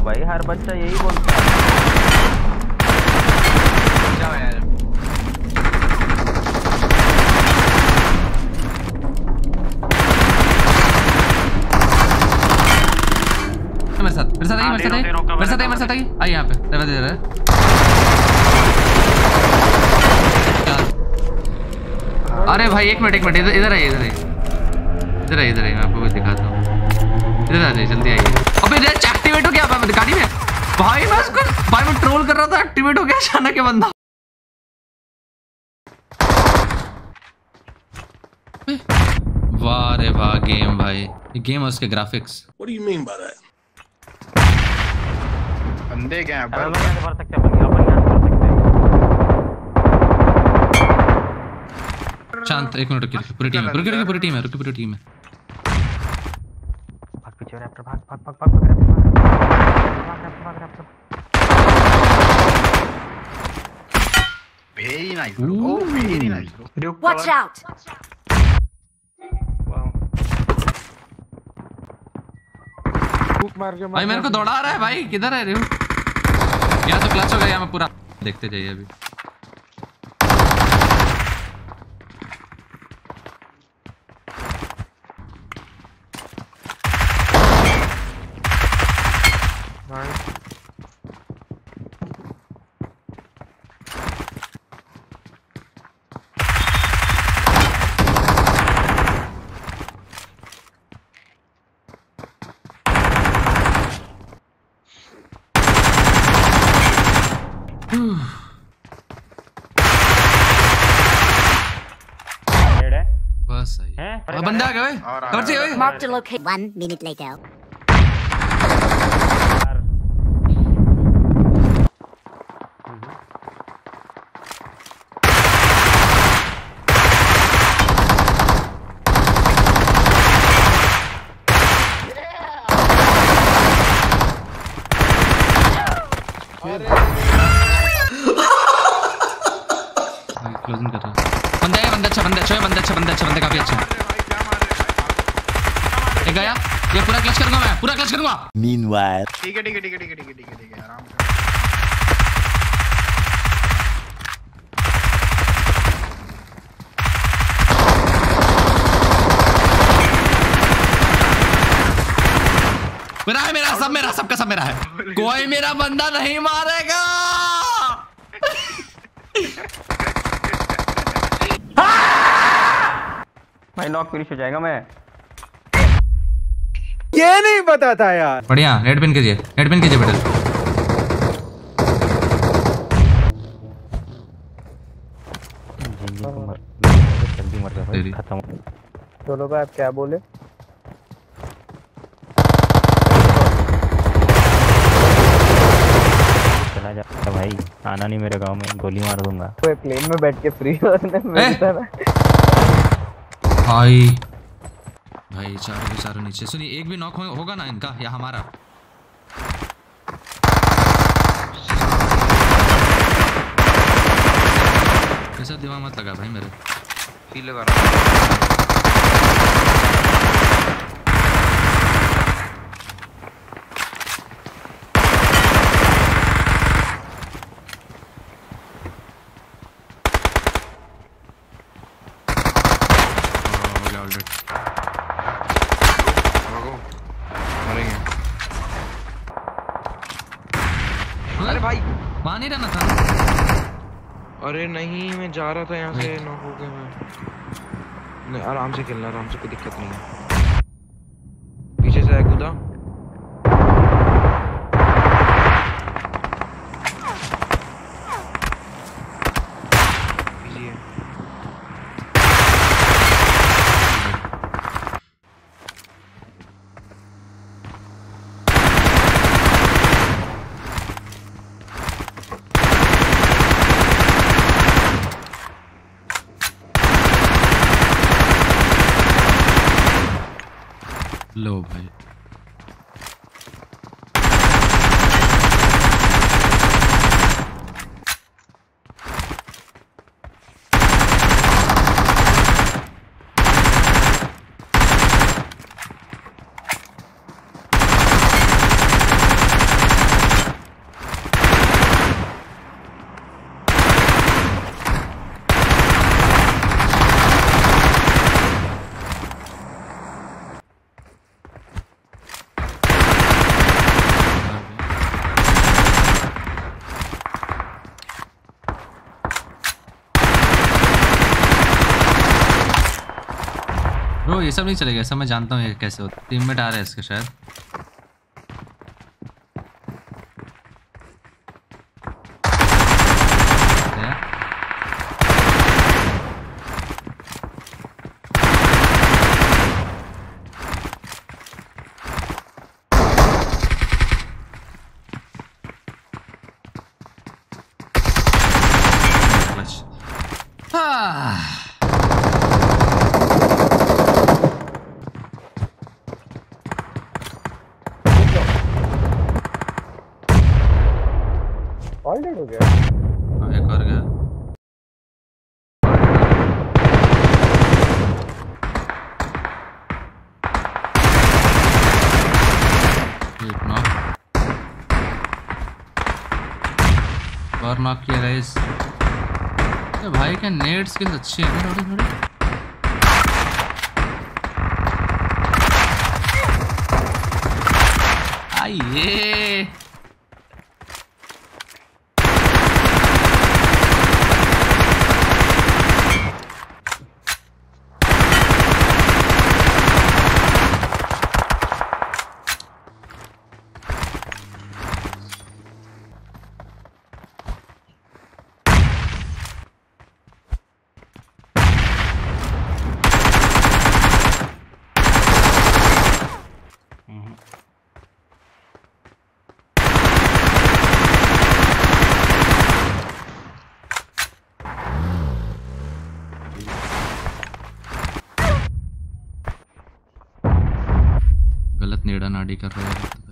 जाओ भाई हर बच्चा यही बोलता है। मेरे साथ मेरे साथ आइए मेरे साथ आइए। मेरे साथ आइए मेरे साथ आइए। आइए यहाँ पे दे रहे अरे भाई एक मिनट एक मिनट इधर इधर आइए इधर आइए। इधर आइए इधर आइए मैं आपको कुछ दिखाता हूँ। इधर आ जाइए जल्दी आइए। अबे रेच एक्टिवेट हो गया मैं गाड़ी में भाई मैं उसको भाई मैं ट्रोल कर रहा था एक्टिवेट हो गया अचानक ये बंदा। वाह रे वाह गेम भाई। ये गेम और उसके graphics What do you mean by that? बंदे क्या हैं? अपन यहाँ से भर सकते हैं अपन अपन यहाँ से सकते हैं। शांत एक मिनट रुकिए पूरी टीम है रुकिए रुकिए पूरी टीम है रुकिए पूरी टीम है। भाग पीछे रैप्टर भाग भाग भाग भाग रैप्टर भाग raptor very nice bro oh very nice bro Watch out! भाई मेरे को दौड़ा रहा है भाई। किधर है रेहू या तो क्लच हो गया या मैं पूरा देखते जाइए अभी। बस सही हैं? अब बंदा आ गया भाई और आ कवर चाहिए भाई Marked a location. One minute later. यार क्लोजिंग कर रहा है। बंदा है बंदा अच्छा बंदा अच्छा है बंदा अच्छा बंदा अच्छा बंदा काफ़ी अच्छा एक गया ये पूरा क्लच करूँगा मैं पूरा क्लच करूँगा। Meanwhile. ठीक है ठीक है ठीक है ठीक है ठीक है ठीक है ठीक है आराम से। मेरा है मेरा सब मेरा सबका सब मेरा है। कोई मेरा बंदा नहीं मारेगा। भाई लॉक फिनिश हो जाएगा मैं। ये नहीं पता था यार। बढ़िया रेड पिन कीजिए रेड पिन कीजिए बेटा। खत्म। चलो भाई आप क्या बोले चला जा भाई आना नहीं मेरे गाँव में गोली मार दूँगा। कोई प्लेन में बैठ के फ्री होने मिलता ना। भाई भाई चारों के चारों नीचे। सुनिए एक भी नॉक हो, होगा ना इनका या हमारा? ऐसा दिमाग मत लगा भाई मेरे। फील कर रहा हो गया ऑलरेडी भागो मरेंगे अरे भाई। वहाँ नहीं रहना था? अरे नहीं मैं जा रहा था यहाँ से नॉक हो गया मैं। नहीं आराम से खेलना आराम से कोई दिक्कत नहीं है पीछे से है कूदा Easy है। लो भाई ये सब नहीं चलेगा ऐसा मैं जानता हूँ ये कैसे होता है। टीममेट आ रहा है इसके शायद। क्या? हाँ डेड हो गया हाँ, एक और गया। और नॉक किया गाइस भाई के नेट स्किल्स अच्छी है थोड़ी थोड़ी। आइए। गलत नेड़ा नाड़ी कर रहे हैं